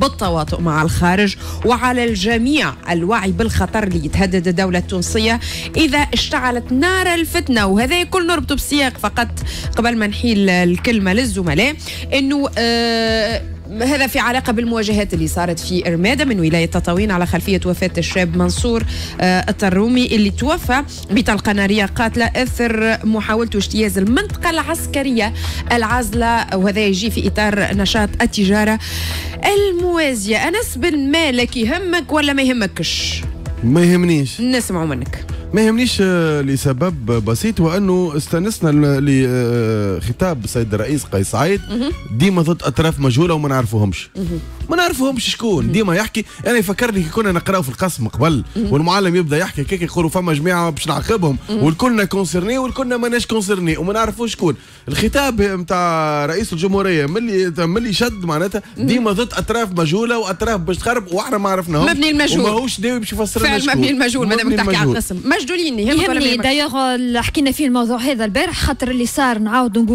بالتواطؤ مع الخارج وعلى الجميع الوعي بالخطر اللي يتهدد الدولة التونسية إذا اشتعلت نار الفتنة. وهذا كل نربطه بسياق فقط قبل ما نحيل الكلمة للزملاء أنه آه هذا في علاقة بالمواجهات اللي صارت في ارماده من ولاية تطاوين على خلفية وفاة الشاب منصور آه الترومي اللي توفى بطلقة نارية قاتلة أثر محاولته اجتياز المنطقة العسكرية العازلة وهذا يجي في إطار نشاط التجارة الموازية. أنس بن مالك يهمك ولا ما يهمكش؟ ما يهمنيش. نسمعوا منك. ما يهمنيش آه، لسبب بسيط وأنه استانسنا لخطاب السيد الرئيس قيس سعيد. ديما ضد أطراف مجهولة وما نعرفوهمش. ما نعرفوهمش شكون. ديما يحكي أنا يفكرني كي كنا نقراو في القسم قبل. والمعلم يبدأ يحكي كيك يقولوا فما جماعة باش نعاقبهم. والكلنا concernés والكلنا ماناش concernés وما نعرفوش شكون. الخطاب نتاع رئيس الجمهورية ملي ملي شد معناتها ديما ضد أطراف مجهولة وأطراف باش تخرب وإحنا ما عرفناهمش. مبني المجهول. وماهوش داوي باش يفسر لنا فعل مبني المجهول. مادام تحكي على القسم. مجدولين يهمني؟ دايوغ حكينا فيه الموضوع هذا البارح خاطر اللي صار نعاود نقول